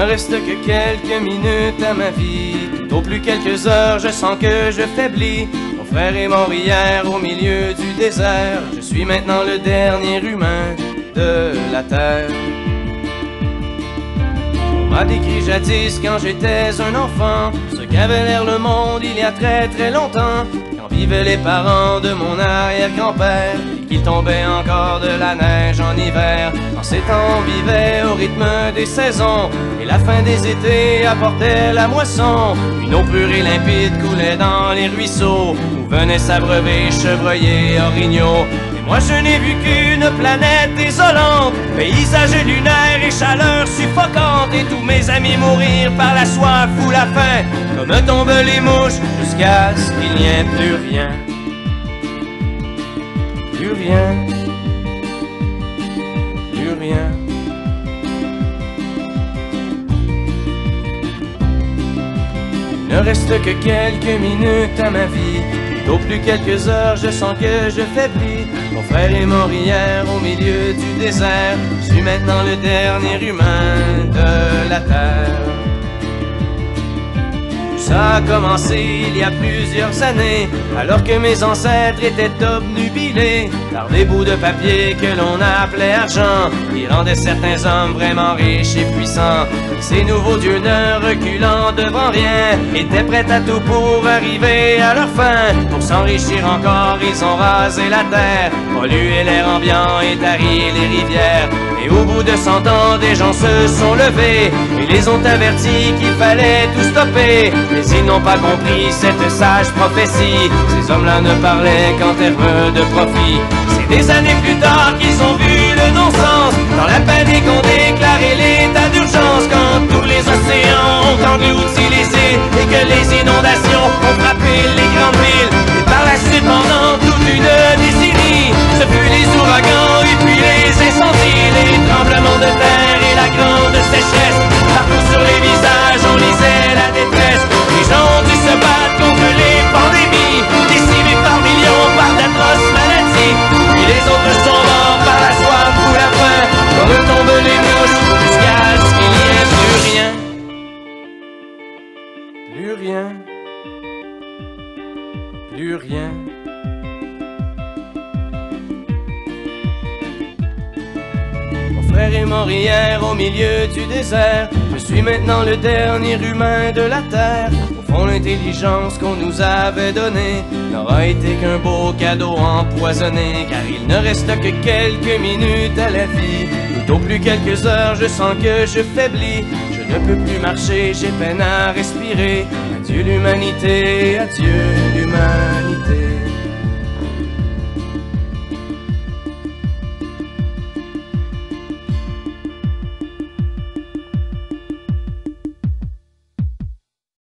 Ne reste que quelques minutes à ma vie. Au plus quelques heures, je sens que je faiblis. Mon frère est mort hier au milieu du désert. Je suis maintenant le dernier humain de la terre. On m'a décrit jadis quand j'étais un enfant ce qu'avait l'air le monde il y a très très longtemps quand vivaient les parents de mon arrière-grand-père qu'il tombait encore de la neige en hiver. En ces temps on vivait au rythme des saisons et la fin des étés apportait la moisson. Une eau pure et limpide coulait dans les ruisseaux où venaient s'abreuver chevreuils et orignaux. Moi je n'ai vu qu'une planète désolante, paysage lunaire et chaleur suffocante, et tous mes amis mourir par la soif ou la faim, comme tombent les mouches, jusqu'à ce qu'il n'y ait plus rien. Plus rien. Plus rien. Ne reste que quelques minutes à ma vie. Au plus quelques heures, je sens que je faiblis. Mon frère est mort hier au milieu du désert. Je suis maintenant le dernier humain de la terre. Ça a commencé il y a plusieurs années, alors que mes ancêtres étaient obnubilés par des bouts de papier que l'on appelait argent, qui rendaient certains hommes vraiment riches et puissants. Ces nouveaux dieux ne reculant devant rien, étaient prêts à tout pour arriver à leur fin. Pour s'enrichir encore, ils ont rasé la terre, pollué l'air ambiant et tari les rivières. Et au bout de cent ans, des gens se sont levés et les ont avertis qu'il fallait tout stopper. Ils n'ont pas compris cette sage prophétie. Ces hommes-là ne parlaient qu'en termes de profit. C'est des années plus tard qu'ils ont vu le non-sens. Dans la panique, on déclaré l'état d'urgence quand tous les océans ont englouti les et que les inondations ont frappé Plus rien. Plus rien. Mon frère est mort hier au milieu du désert. Je suis maintenant le dernier humain de la terre. Au fond, l'intelligence qu'on nous avait donnée n'aura été qu'un beau cadeau empoisonné. Car il ne reste que quelques minutes à la vie. Tout au plus quelques heures, je sens que je faiblis. Ne peux plus marcher, j'ai peine à respirer. Adieu l'humanité, adieu l'humanité.